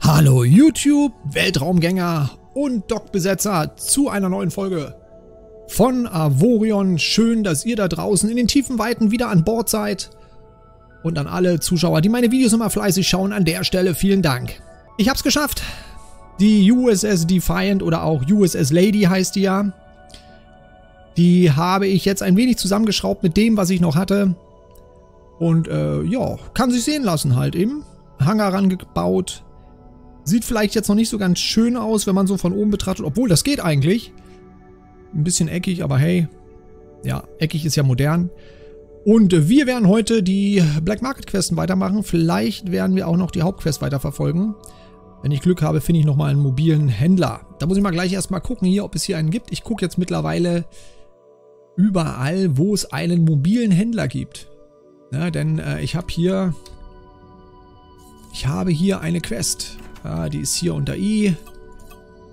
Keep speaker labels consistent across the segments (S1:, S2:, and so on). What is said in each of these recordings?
S1: Hallo YouTube, Weltraumgänger und Doc-Besetzer zu einer neuen Folge von Avorion. Schön, dass ihr da draußen in den tiefen Weiten wieder an Bord seid. Und an alle Zuschauer, die meine Videos immer fleißig schauen, an der Stelle vielen Dank. Ich hab's geschafft. Die USS Defiant oder auch USS Lady heißt die ja. Die habe ich jetzt ein wenig zusammengeschraubt mit dem, was ich noch hatte. Und äh, ja, kann sich sehen lassen halt im Hangar rangebaut. Sieht vielleicht jetzt noch nicht so ganz schön aus, wenn man so von oben betrachtet. Obwohl, das geht eigentlich. Ein bisschen eckig, aber hey. Ja, eckig ist ja modern. Und wir werden heute die Black Market Questen weitermachen. Vielleicht werden wir auch noch die Hauptquest weiterverfolgen. Wenn ich Glück habe, finde ich nochmal einen mobilen Händler. Da muss ich mal gleich erstmal gucken hier, ob es hier einen gibt. Ich gucke jetzt mittlerweile überall, wo es einen mobilen Händler gibt. Ja, denn äh, ich habe hier... Ich habe hier eine Quest. Ja, die ist hier unter I.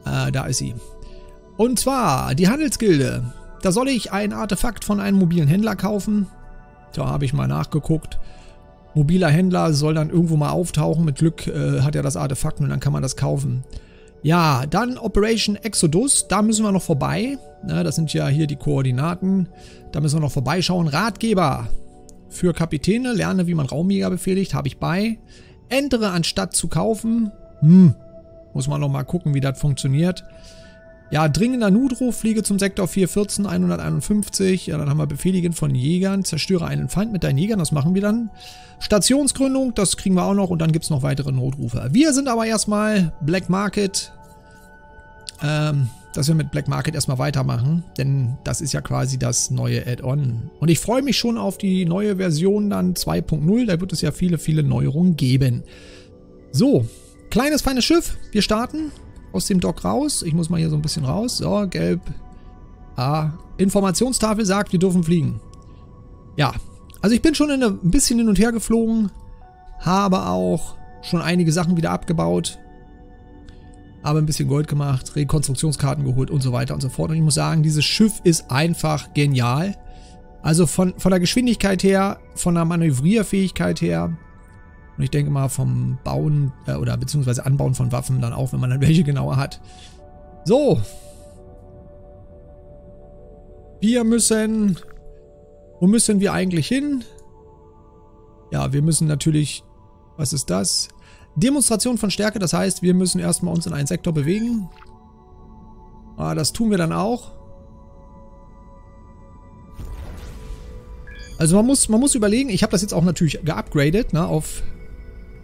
S1: Äh, da ist sie. Und zwar die Handelsgilde. Da soll ich ein Artefakt von einem mobilen Händler kaufen. Da habe ich mal nachgeguckt. Mobiler Händler soll dann irgendwo mal auftauchen. Mit Glück äh, hat er das Artefakt und dann kann man das kaufen. Ja, dann Operation Exodus. Da müssen wir noch vorbei. Ja, das sind ja hier die Koordinaten. Da müssen wir noch vorbeischauen. Ratgeber für Kapitäne. Lerne, wie man Raumjäger befehligt. Habe ich bei. Ändere anstatt zu kaufen. Hm, muss man noch mal gucken, wie das funktioniert. Ja, dringender Notruf, fliege zum Sektor 414, 151. Ja, dann haben wir Befehligen von Jägern, zerstöre einen Feind mit deinen Jägern, das machen wir dann. Stationsgründung, das kriegen wir auch noch und dann gibt es noch weitere Notrufe. Wir sind aber erstmal Black Market. Ähm, dass wir mit Black Market erstmal weitermachen, denn das ist ja quasi das neue Add-on. Und ich freue mich schon auf die neue Version dann 2.0, da wird es ja viele, viele Neuerungen geben. So, kleines, feines Schiff, wir starten aus dem Dock raus. Ich muss mal hier so ein bisschen raus. So, gelb. Ah, Informationstafel sagt, wir dürfen fliegen. Ja, also ich bin schon eine, ein bisschen hin und her geflogen, habe auch schon einige Sachen wieder abgebaut, habe ein bisschen Gold gemacht, Rekonstruktionskarten geholt und so weiter und so fort. Und ich muss sagen, dieses Schiff ist einfach genial. Also von, von der Geschwindigkeit her, von der Manövrierfähigkeit her, und ich denke mal vom Bauen äh, oder beziehungsweise Anbauen von Waffen dann auch, wenn man dann welche genauer hat. So. Wir müssen... Wo müssen wir eigentlich hin? Ja, wir müssen natürlich... Was ist das? Demonstration von Stärke, das heißt, wir müssen erstmal uns in einen Sektor bewegen. Ah, das tun wir dann auch. Also man muss, man muss überlegen, ich habe das jetzt auch natürlich geupgradet ne, auf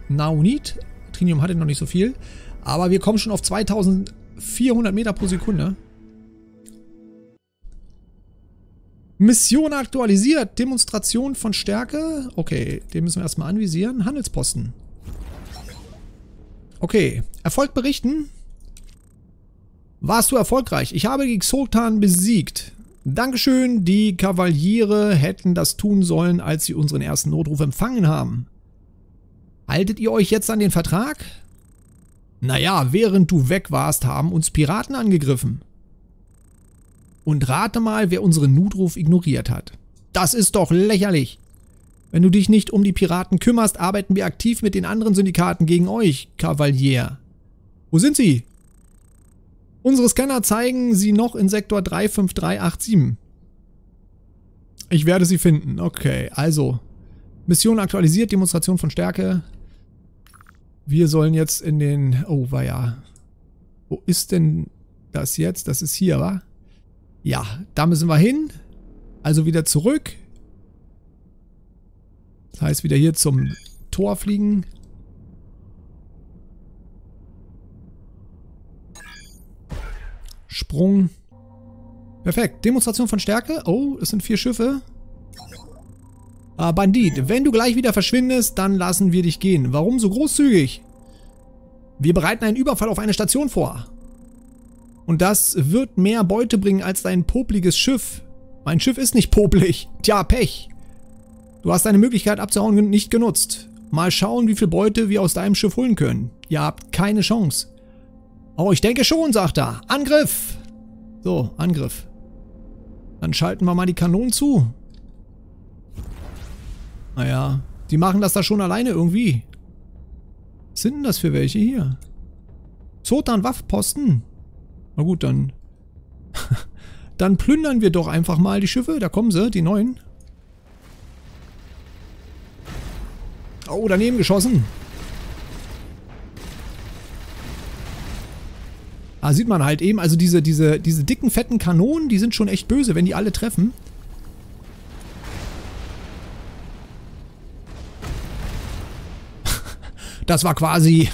S1: Naunit. Trinium hatte noch nicht so viel. Aber wir kommen schon auf 2400 Meter pro Sekunde. Mission aktualisiert. Demonstration von Stärke. Okay, den müssen wir erstmal anvisieren. Handelsposten. Okay, Erfolg berichten. Warst du erfolgreich? Ich habe die Xoltan besiegt. Dankeschön, die Kavaliere hätten das tun sollen, als sie unseren ersten Notruf empfangen haben. Haltet ihr euch jetzt an den Vertrag? Naja, während du weg warst, haben uns Piraten angegriffen. Und rate mal, wer unseren Notruf ignoriert hat. Das ist doch lächerlich. Wenn du dich nicht um die Piraten kümmerst, arbeiten wir aktiv mit den anderen Syndikaten gegen euch, Kavalier. Wo sind sie? Unsere Scanner zeigen sie noch in Sektor 35387. Ich werde sie finden. Okay, also. Mission aktualisiert, Demonstration von Stärke. Wir sollen jetzt in den... Oh, war ja... Wo ist denn das jetzt? Das ist hier, wa? Ja, da müssen wir hin. Also wieder zurück. Das heißt, wieder hier zum Tor fliegen. Sprung. Perfekt. Demonstration von Stärke. Oh, es sind vier Schiffe. Ah, Bandit, wenn du gleich wieder verschwindest, dann lassen wir dich gehen. Warum so großzügig? Wir bereiten einen Überfall auf eine Station vor. Und das wird mehr Beute bringen als dein popliges Schiff. Mein Schiff ist nicht popelig. Tja, Pech. Du hast deine Möglichkeit abzuhauen nicht genutzt. Mal schauen, wie viel Beute wir aus deinem Schiff holen können. Ihr habt keine Chance. Oh, ich denke schon, sagt er. Angriff! So, Angriff. Dann schalten wir mal die Kanonen zu. Naja, die machen das da schon alleine irgendwie. Was sind denn das für welche hier? Zotan Waffposten. Na gut, dann... dann plündern wir doch einfach mal die Schiffe. Da kommen sie, die neuen. Oh, daneben geschossen. Ah, sieht man halt eben, also diese, diese, diese dicken, fetten Kanonen, die sind schon echt böse, wenn die alle treffen. Das war quasi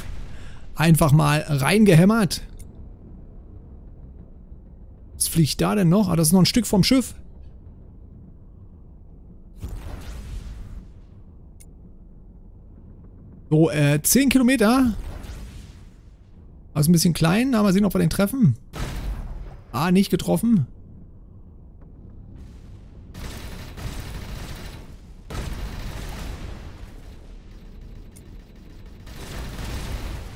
S1: einfach mal reingehämmert. Was fliegt da denn noch? Ah, das ist noch ein Stück vom Schiff. So, äh, 10 Kilometer. Also ein bisschen klein, aber sehen, ob wir den treffen. Ah, nicht getroffen.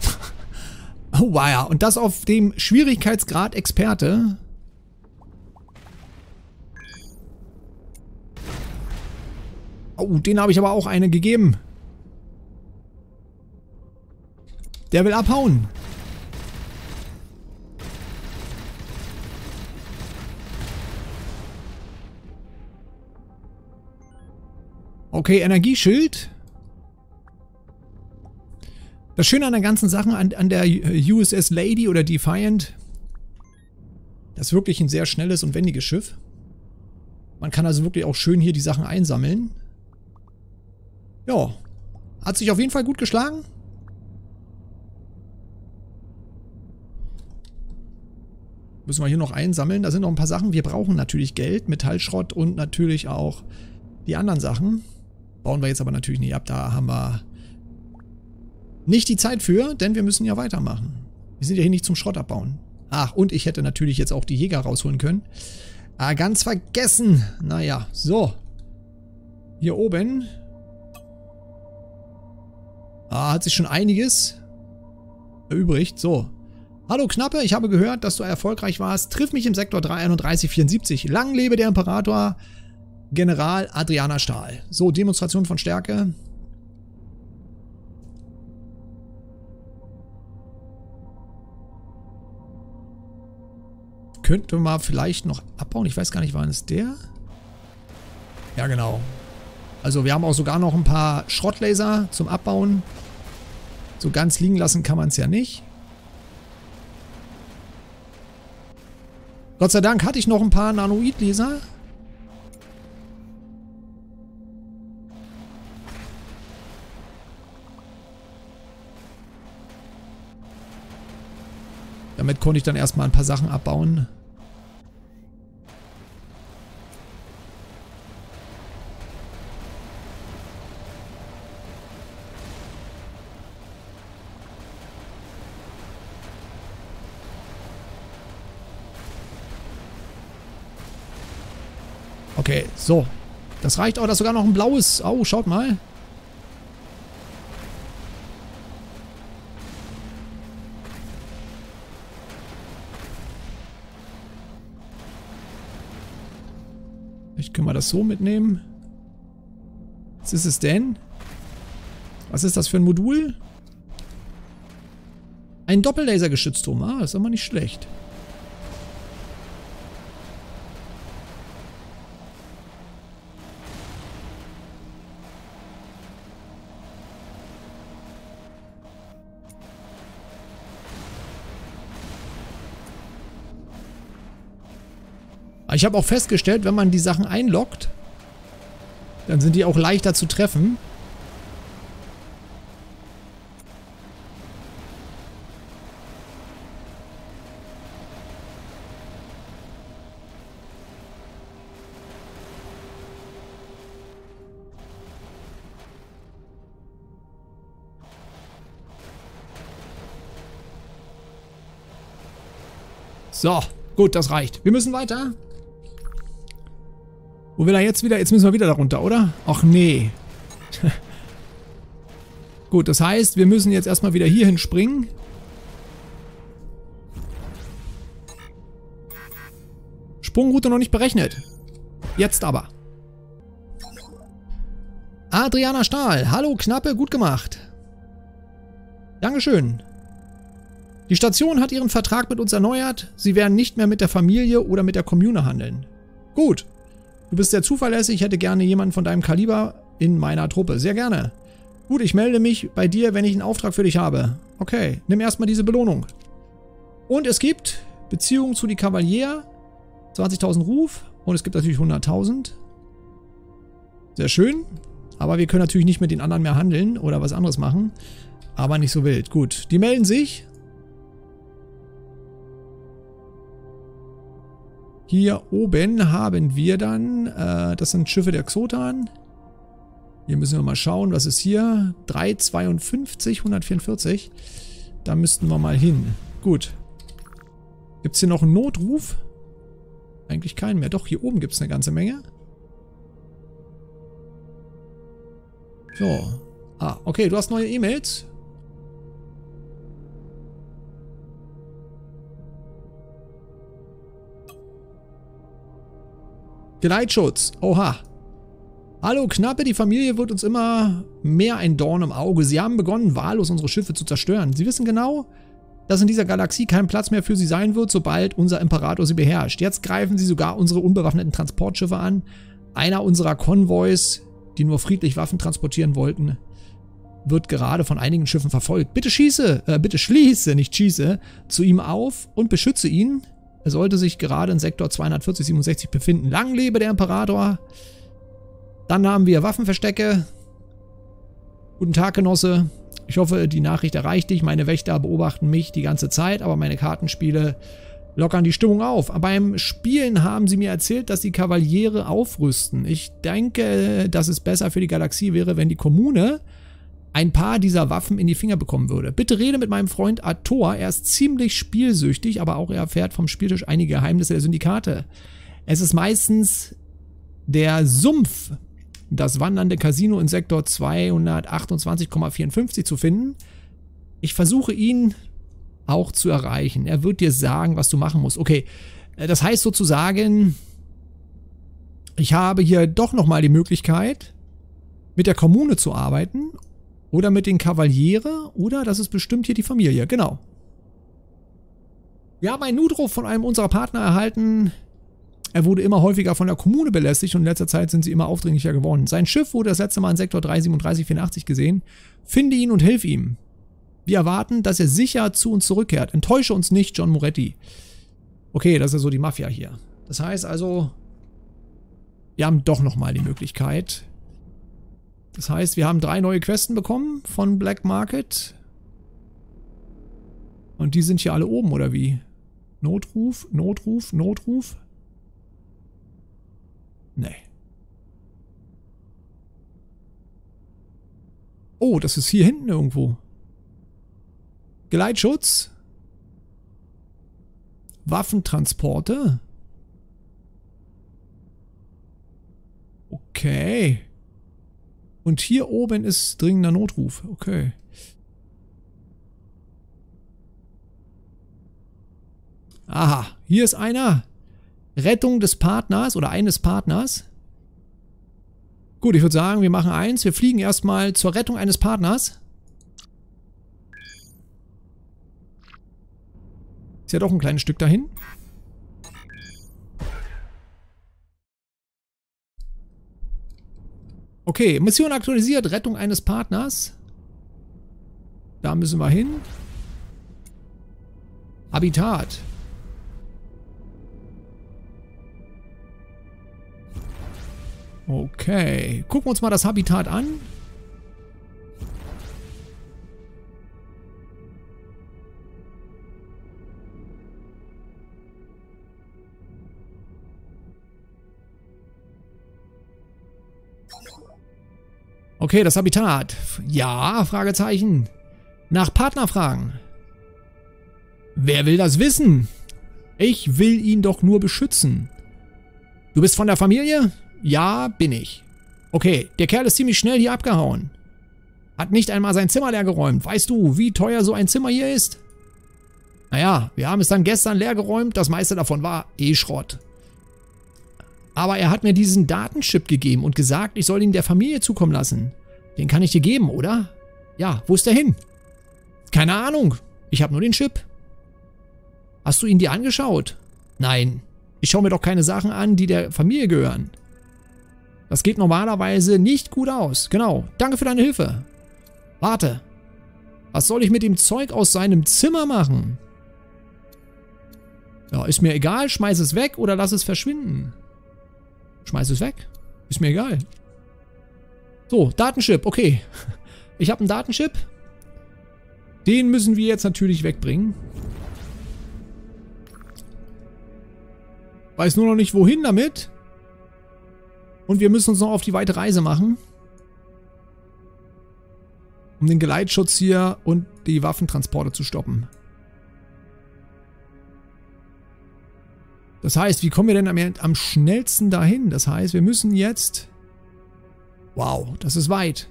S1: Oh, wow. Und das auf dem Schwierigkeitsgrad Experte. Oh, den habe ich aber auch eine gegeben. Der will abhauen. Okay, Energieschild. Das Schöne an der ganzen Sache, an, an der USS Lady oder Defiant, das ist wirklich ein sehr schnelles und wendiges Schiff. Man kann also wirklich auch schön hier die Sachen einsammeln. Ja, hat sich auf jeden Fall gut geschlagen. Müssen wir hier noch einsammeln. Da sind noch ein paar Sachen. Wir brauchen natürlich Geld, Metallschrott und natürlich auch die anderen Sachen. Bauen wir jetzt aber natürlich nicht ab. Da haben wir nicht die Zeit für, denn wir müssen ja weitermachen. Wir sind ja hier nicht zum Schrott abbauen. Ach, und ich hätte natürlich jetzt auch die Jäger rausholen können. Ah, ganz vergessen. Naja, so. Hier oben. Ah, hat sich schon einiges erübrigt. So. Hallo Knappe, ich habe gehört, dass du erfolgreich warst. Triff mich im Sektor 33174. Lang lebe der Imperator. General Adriana Stahl. So, Demonstration von Stärke. Könnte man vielleicht noch abbauen. Ich weiß gar nicht, war es der? Ja, genau. Also wir haben auch sogar noch ein paar Schrottlaser zum Abbauen. So ganz liegen lassen kann man es ja nicht. Gott sei Dank hatte ich noch ein paar Nanoid-Laser. Damit konnte ich dann erstmal ein paar Sachen abbauen. Okay, so. Das reicht auch, dass sogar noch ein blaues... Oh, schaut mal. Können wir das so mitnehmen? Was ist es denn? Was ist das für ein Modul? Ein Doppellasergeschützturm. Ah, ist aber nicht schlecht. Ich habe auch festgestellt, wenn man die Sachen einloggt, dann sind die auch leichter zu treffen. So, gut, das reicht. Wir müssen weiter. Wo will er jetzt wieder? Jetzt müssen wir wieder darunter, oder? Ach nee. Gut, das heißt, wir müssen jetzt erstmal wieder hier hinspringen. Sprungroute noch nicht berechnet. Jetzt aber. Adriana Stahl. Hallo, Knappe, gut gemacht. Dankeschön. Die Station hat ihren Vertrag mit uns erneuert. Sie werden nicht mehr mit der Familie oder mit der Kommune handeln. Gut. Du bist sehr zuverlässig. Ich hätte gerne jemanden von deinem Kaliber in meiner Truppe. Sehr gerne. Gut, ich melde mich bei dir, wenn ich einen Auftrag für dich habe. Okay, nimm erstmal diese Belohnung. Und es gibt Beziehung zu die Kavalier. 20.000 Ruf. Und es gibt natürlich 100.000. Sehr schön. Aber wir können natürlich nicht mit den anderen mehr handeln oder was anderes machen. Aber nicht so wild. Gut, die melden sich. Hier oben haben wir dann, äh, das sind Schiffe der Xotan. Hier müssen wir mal schauen, was ist hier? 352, 144. Da müssten wir mal hin. Gut. Gibt es hier noch einen Notruf? Eigentlich keinen mehr. Doch, hier oben gibt es eine ganze Menge. So. Ah, okay, du hast neue E-Mails. Geleitschutz. Oha. Hallo Knappe, die Familie wird uns immer mehr ein Dorn im Auge. Sie haben begonnen, wahllos unsere Schiffe zu zerstören. Sie wissen genau, dass in dieser Galaxie kein Platz mehr für sie sein wird, sobald unser Imperator sie beherrscht. Jetzt greifen sie sogar unsere unbewaffneten Transportschiffe an. Einer unserer Konvois, die nur friedlich Waffen transportieren wollten, wird gerade von einigen Schiffen verfolgt. Bitte schieße, äh, bitte schließe, nicht schieße, zu ihm auf und beschütze ihn. Er sollte sich gerade in Sektor 24067 befinden. Lang lebe der Imperator. Dann haben wir Waffenverstecke. Guten Tag, Genosse. Ich hoffe, die Nachricht erreicht dich. Meine Wächter beobachten mich die ganze Zeit, aber meine Kartenspiele lockern die Stimmung auf. Beim Spielen haben sie mir erzählt, dass die Kavaliere aufrüsten. Ich denke, dass es besser für die Galaxie wäre, wenn die Kommune ein paar dieser Waffen in die Finger bekommen würde. Bitte rede mit meinem Freund Ator. Er ist ziemlich spielsüchtig, aber auch er erfährt vom Spieltisch einige Geheimnisse der Syndikate. Es ist meistens der Sumpf, das wandernde Casino in Sektor 228,54 zu finden. Ich versuche ihn auch zu erreichen. Er wird dir sagen, was du machen musst. Okay, äh, das heißt sozusagen, ich habe hier doch nochmal die Möglichkeit, mit der Kommune zu arbeiten oder mit den Kavaliere oder das ist bestimmt hier die Familie. Genau. Wir haben einen Nudruf von einem unserer Partner erhalten. Er wurde immer häufiger von der Kommune belästigt und in letzter Zeit sind sie immer aufdringlicher geworden. Sein Schiff wurde das letzte Mal in Sektor 33784 gesehen. Finde ihn und hilf ihm. Wir erwarten, dass er sicher zu uns zurückkehrt. Enttäusche uns nicht, John Moretti. Okay, das ist so die Mafia hier. Das heißt also, wir haben doch nochmal die Möglichkeit, das heißt, wir haben drei neue Questen bekommen von Black Market. Und die sind hier alle oben, oder wie? Notruf, Notruf, Notruf. Nee. Oh, das ist hier hinten irgendwo. Geleitschutz. Waffentransporte. Okay. Und hier oben ist dringender Notruf. Okay. Aha, hier ist einer. Rettung des Partners oder eines Partners. Gut, ich würde sagen, wir machen eins. Wir fliegen erstmal zur Rettung eines Partners. Ist ja doch ein kleines Stück dahin. Okay, Mission aktualisiert, Rettung eines Partners. Da müssen wir hin. Habitat. Okay, gucken wir uns mal das Habitat an. Okay, das Habitat. Ja, Fragezeichen. Nach Partner fragen. Wer will das wissen? Ich will ihn doch nur beschützen. Du bist von der Familie? Ja, bin ich. Okay, der Kerl ist ziemlich schnell hier abgehauen. Hat nicht einmal sein Zimmer leer geräumt. Weißt du, wie teuer so ein Zimmer hier ist? Naja, wir haben es dann gestern leer geräumt. Das meiste davon war eh Schrott. Aber er hat mir diesen Datenchip gegeben und gesagt, ich soll ihn der Familie zukommen lassen. Den kann ich dir geben, oder? Ja, wo ist der hin? Keine Ahnung. Ich habe nur den Chip. Hast du ihn dir angeschaut? Nein. Ich schaue mir doch keine Sachen an, die der Familie gehören. Das geht normalerweise nicht gut aus. Genau. Danke für deine Hilfe. Warte. Was soll ich mit dem Zeug aus seinem Zimmer machen? Ja, ist mir egal. Schmeiß es weg oder lass es verschwinden. Schmeiß es weg. Ist mir egal. So, Datenchip. Okay. Ich habe einen Datenchip. Den müssen wir jetzt natürlich wegbringen. Weiß nur noch nicht, wohin damit. Und wir müssen uns noch auf die weite Reise machen. Um den Geleitschutz hier und die Waffentransporte zu stoppen. Das heißt, wie kommen wir denn am, am schnellsten dahin? Das heißt, wir müssen jetzt... Wow, das ist weit.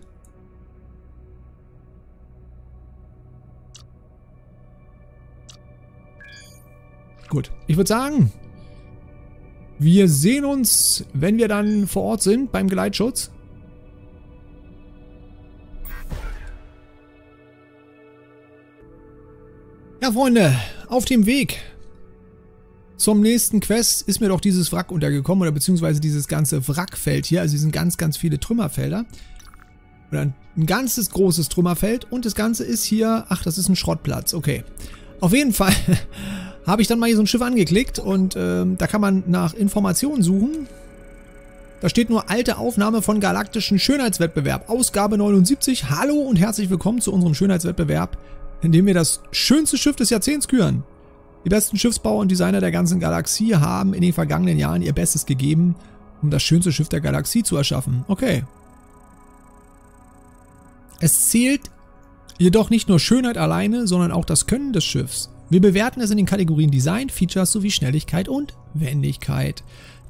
S1: Gut, ich würde sagen, wir sehen uns, wenn wir dann vor Ort sind beim Geleitschutz. Ja, Freunde, auf dem Weg zum nächsten Quest ist mir doch dieses Wrack untergekommen oder beziehungsweise dieses ganze Wrackfeld hier. Also hier sind ganz, ganz viele Trümmerfelder. Oder ein ganzes großes Trümmerfeld und das Ganze ist hier, ach, das ist ein Schrottplatz, okay. Auf jeden Fall habe ich dann mal hier so ein Schiff angeklickt und ähm, da kann man nach Informationen suchen. Da steht nur alte Aufnahme von Galaktischen Schönheitswettbewerb, Ausgabe 79. Hallo und herzlich willkommen zu unserem Schönheitswettbewerb, in dem wir das schönste Schiff des Jahrzehnts küren. Die besten Schiffsbauer und Designer der ganzen Galaxie haben in den vergangenen Jahren ihr Bestes gegeben, um das schönste Schiff der Galaxie zu erschaffen. Okay. Es zählt jedoch nicht nur Schönheit alleine, sondern auch das Können des Schiffs. Wir bewerten es in den Kategorien Design, Features sowie Schnelligkeit und Wendigkeit.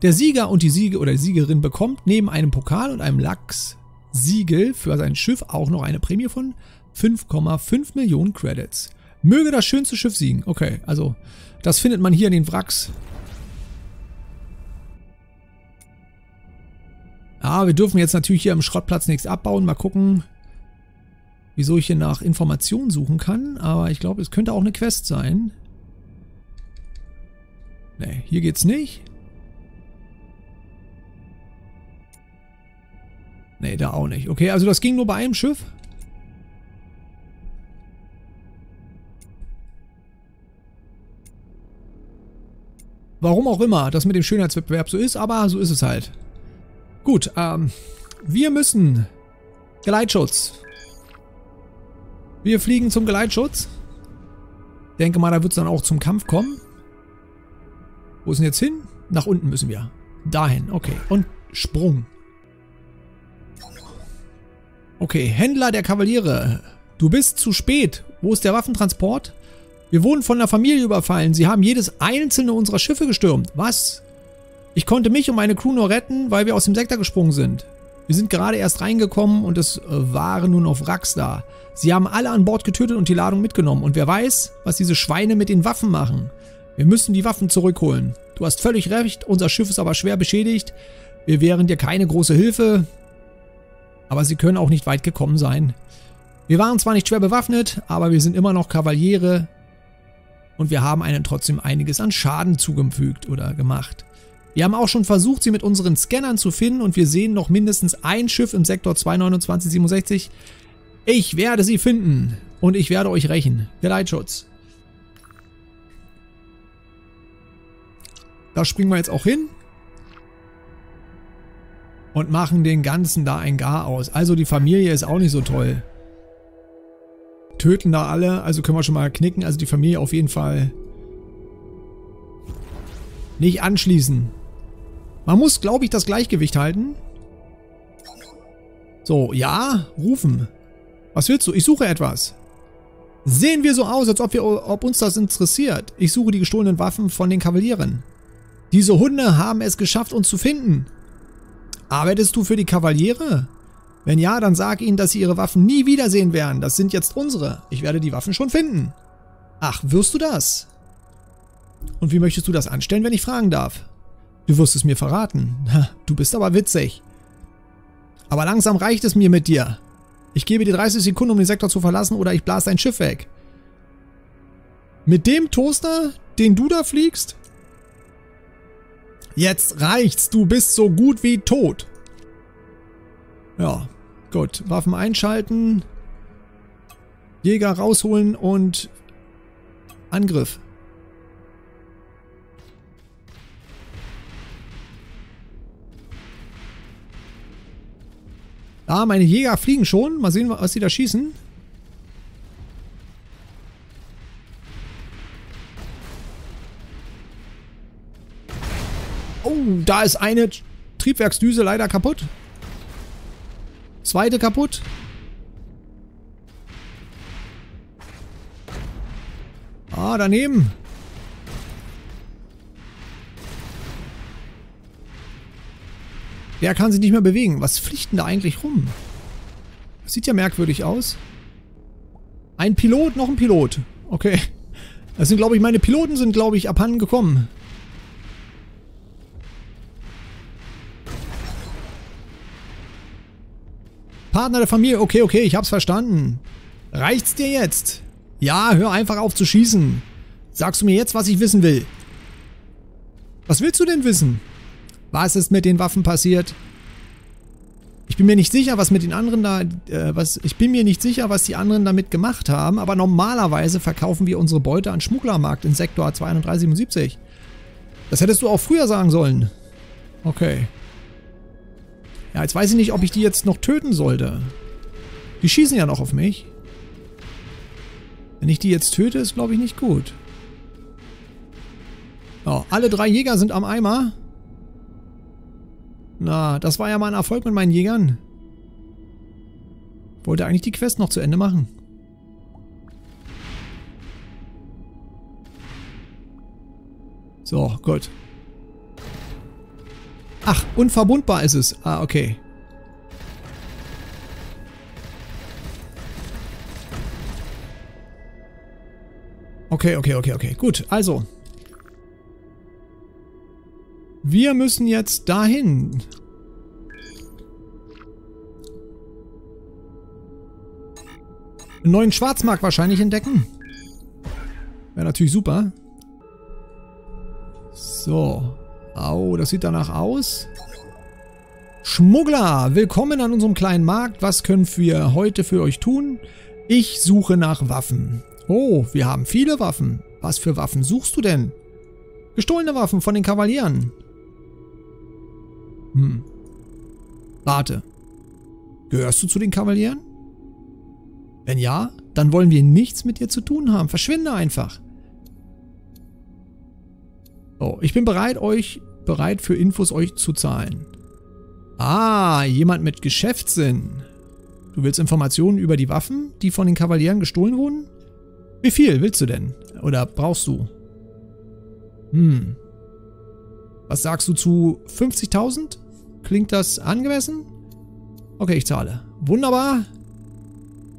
S1: Der Sieger und die Siege oder Siegerin bekommt neben einem Pokal und einem Lachs-Siegel für sein Schiff auch noch eine Prämie von 5,5 Millionen Credits. Möge das schönste Schiff siegen. Okay, also das findet man hier in den Wracks. Ja, wir dürfen jetzt natürlich hier am Schrottplatz nichts abbauen. Mal gucken, wieso ich hier nach Informationen suchen kann. Aber ich glaube, es könnte auch eine Quest sein. Ne, hier geht's nicht. Ne, da auch nicht. Okay, also das ging nur bei einem Schiff. Warum auch immer das mit dem Schönheitswettbewerb so ist, aber so ist es halt. Gut, ähm, wir müssen Geleitschutz. Wir fliegen zum Geleitschutz. Denke mal, da wird es dann auch zum Kampf kommen. Wo ist denn jetzt hin? Nach unten müssen wir. Dahin, okay. Und Sprung. Okay, Händler der Kavaliere. Du bist zu spät. Wo ist der Waffentransport? Wir wurden von der Familie überfallen. Sie haben jedes einzelne unserer Schiffe gestürmt. Was? Ich konnte mich und meine Crew nur retten, weil wir aus dem Sektor gesprungen sind. Wir sind gerade erst reingekommen und es äh, waren nun auf Wracks da. Sie haben alle an Bord getötet und die Ladung mitgenommen. Und wer weiß, was diese Schweine mit den Waffen machen. Wir müssen die Waffen zurückholen. Du hast völlig recht, unser Schiff ist aber schwer beschädigt. Wir wären dir keine große Hilfe. Aber sie können auch nicht weit gekommen sein. Wir waren zwar nicht schwer bewaffnet, aber wir sind immer noch Kavaliere. Und wir haben ihnen trotzdem einiges an Schaden zugefügt oder gemacht. Wir haben auch schon versucht, sie mit unseren Scannern zu finden und wir sehen noch mindestens ein Schiff im Sektor 22967. Ich werde sie finden und ich werde euch rächen. Geleitschutz. Da springen wir jetzt auch hin. Und machen den ganzen da ein Gar aus. Also die Familie ist auch nicht so toll. Töten da alle, also können wir schon mal knicken. Also die Familie auf jeden Fall nicht anschließen. Man muss, glaube ich, das Gleichgewicht halten. So, ja, rufen. Was willst du? Ich suche etwas. Sehen wir so aus, als ob, wir, ob uns das interessiert. Ich suche die gestohlenen Waffen von den Kavalieren. Diese Hunde haben es geschafft, uns zu finden. Arbeitest du für die Kavaliere? Wenn ja, dann sag ihnen, dass sie ihre Waffen nie wiedersehen werden. Das sind jetzt unsere. Ich werde die Waffen schon finden. Ach, wirst du das? Und wie möchtest du das anstellen, wenn ich fragen darf? Du wirst es mir verraten. Du bist aber witzig. Aber langsam reicht es mir mit dir. Ich gebe dir 30 Sekunden, um den Sektor zu verlassen, oder ich blase dein Schiff weg. Mit dem Toaster, den du da fliegst? Jetzt reicht's, du bist so gut wie tot. Ja, gut. Waffen einschalten. Jäger rausholen und Angriff. Ah, meine Jäger fliegen schon. Mal sehen, was sie da schießen. Oh, da ist eine Triebwerksdüse leider kaputt. Zweite kaputt. Ah, daneben. Der kann sich nicht mehr bewegen. Was fliegt denn da eigentlich rum? Das sieht ja merkwürdig aus. Ein Pilot, noch ein Pilot. Okay. Das sind, glaube ich, meine Piloten sind, glaube ich, abhanden gekommen. Partner der Familie. Okay, okay, ich hab's verstanden. Reicht's dir jetzt? Ja, hör einfach auf zu schießen. Sagst du mir jetzt, was ich wissen will? Was willst du denn wissen? Was ist mit den Waffen passiert? Ich bin mir nicht sicher, was mit den anderen da, äh, was, ich bin mir nicht sicher, was die anderen damit gemacht haben, aber normalerweise verkaufen wir unsere Beute an Schmugglermarkt in Sektor 277. Das hättest du auch früher sagen sollen. Okay. Ja, jetzt weiß ich nicht, ob ich die jetzt noch töten sollte. Die schießen ja noch auf mich. Wenn ich die jetzt töte, ist glaube ich nicht gut. Oh, alle drei Jäger sind am Eimer. Na, das war ja mal ein Erfolg mit meinen Jägern. Wollte eigentlich die Quest noch zu Ende machen. So, gut. Ach, unverbundbar ist es. Ah, okay. Okay, okay, okay, okay. Gut, also. Wir müssen jetzt dahin. Einen neuen Schwarzmarkt wahrscheinlich entdecken. Wäre natürlich super. So. Au, das sieht danach aus. Schmuggler, willkommen an unserem kleinen Markt. Was können wir heute für euch tun? Ich suche nach Waffen. Oh, wir haben viele Waffen. Was für Waffen suchst du denn? Gestohlene Waffen von den Kavalieren. Hm. Warte. Gehörst du zu den Kavalieren? Wenn ja, dann wollen wir nichts mit dir zu tun haben. Verschwinde einfach. So, ich bin bereit, euch bereit für Infos euch zu zahlen. Ah, jemand mit Geschäftssinn. Du willst Informationen über die Waffen, die von den Kavalieren gestohlen wurden? Wie viel willst du denn? Oder brauchst du? Hm. Was sagst du zu 50.000? Klingt das angemessen? Okay, ich zahle. Wunderbar.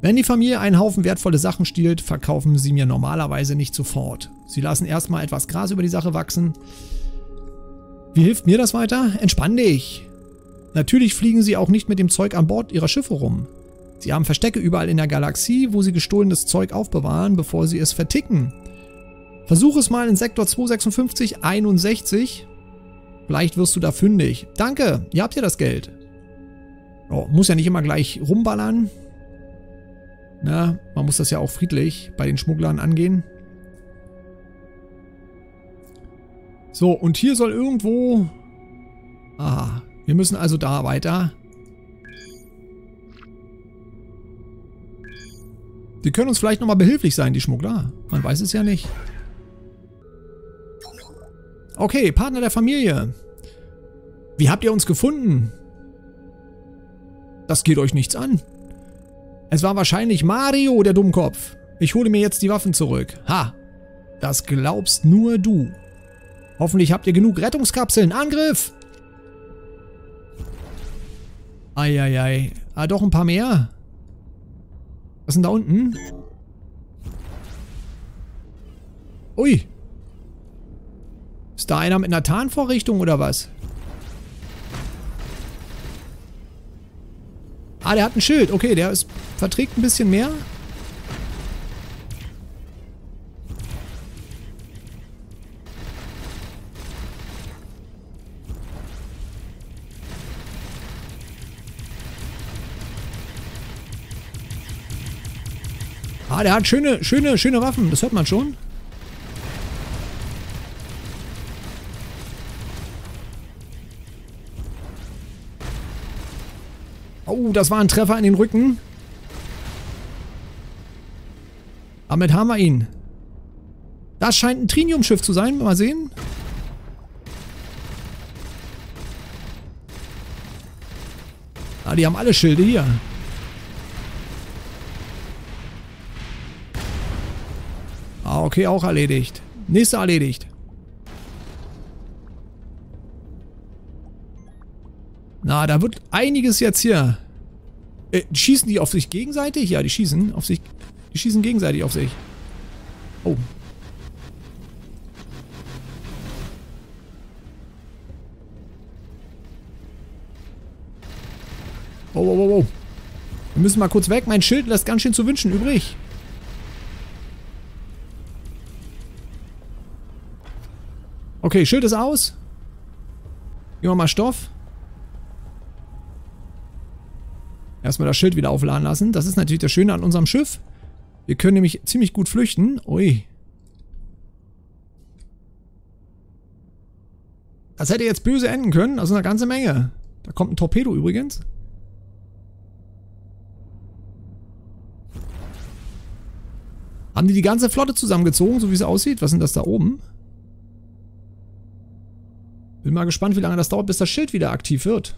S1: Wenn die Familie einen Haufen wertvolle Sachen stiehlt, verkaufen sie mir normalerweise nicht sofort. Sie lassen erstmal etwas Gras über die Sache wachsen. Wie hilft mir das weiter? Entspann dich! Natürlich fliegen sie auch nicht mit dem Zeug an Bord ihrer Schiffe rum. Sie haben Verstecke überall in der Galaxie, wo sie gestohlenes Zeug aufbewahren, bevor sie es verticken. Versuch es mal in Sektor 256 61. Vielleicht wirst du da fündig. Danke, ihr habt ja das Geld. Oh, muss ja nicht immer gleich rumballern. Na, man muss das ja auch friedlich bei den Schmugglern angehen. So, und hier soll irgendwo... Ah, wir müssen also da weiter. Die können uns vielleicht nochmal behilflich sein, die Schmuggler. Man weiß es ja nicht. Okay, Partner der Familie. Wie habt ihr uns gefunden? Das geht euch nichts an. Es war wahrscheinlich Mario, der Dummkopf. Ich hole mir jetzt die Waffen zurück. Ha! Das glaubst nur du. Hoffentlich habt ihr genug Rettungskapseln. Angriff! Eieiei. Ah, doch ein paar mehr. Was denn da unten? Ui. Ist da einer mit einer Tarnvorrichtung oder was? Ah, der hat ein Schild. Okay, der ist, verträgt ein bisschen mehr. Ah, der hat schöne, schöne, schöne Waffen. Das hört man schon. Das war ein Treffer in den Rücken. Damit haben wir ihn. Das scheint ein Trinium-Schiff zu sein. Mal sehen. Ah, die haben alle Schilde hier. Ah, okay, auch erledigt. Nächste erledigt. Na, da wird einiges jetzt hier. Äh, schießen die auf sich gegenseitig? Ja, die schießen auf sich. Die schießen gegenseitig auf sich. Oh. Oh, oh, oh, oh. Wir müssen mal kurz weg. Mein Schild lässt ganz schön zu wünschen übrig. Okay, Schild ist aus. Gehen wir mal Stoff. Erstmal das Schild wieder aufladen lassen. Das ist natürlich das Schöne an unserem Schiff. Wir können nämlich ziemlich gut flüchten. Ui. Das hätte jetzt böse enden können. Also eine ganze Menge. Da kommt ein Torpedo übrigens. Haben die die ganze Flotte zusammengezogen, so wie es aussieht? Was sind das da oben? Bin mal gespannt, wie lange das dauert, bis das Schild wieder aktiv wird.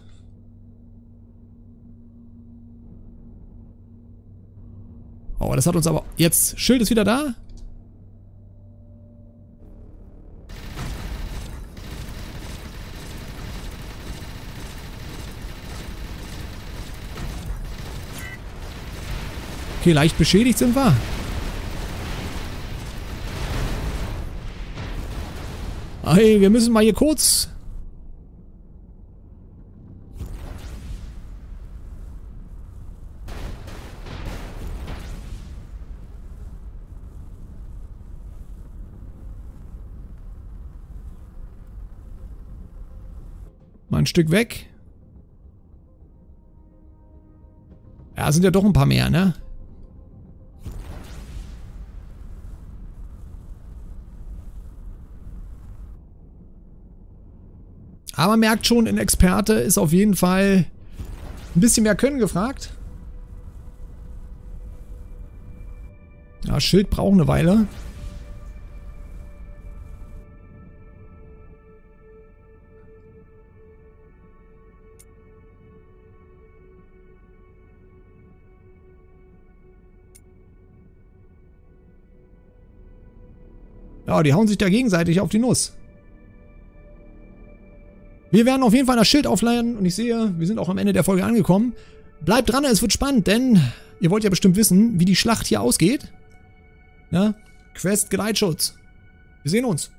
S1: Oh, das hat uns aber... Jetzt, Schild ist wieder da. Okay, leicht beschädigt sind wir. Hey, wir müssen mal hier kurz Stück weg. Ja, sind ja doch ein paar mehr, ne? Aber merkt schon, ein Experte ist auf jeden Fall ein bisschen mehr Können gefragt. Ja, Schild braucht eine Weile. Ja, die hauen sich da gegenseitig auf die Nuss. Wir werden auf jeden Fall das Schild aufladen und ich sehe, wir sind auch am Ende der Folge angekommen. Bleibt dran, es wird spannend, denn ihr wollt ja bestimmt wissen, wie die Schlacht hier ausgeht. Ja, Quest Geleitschutz. Wir sehen uns.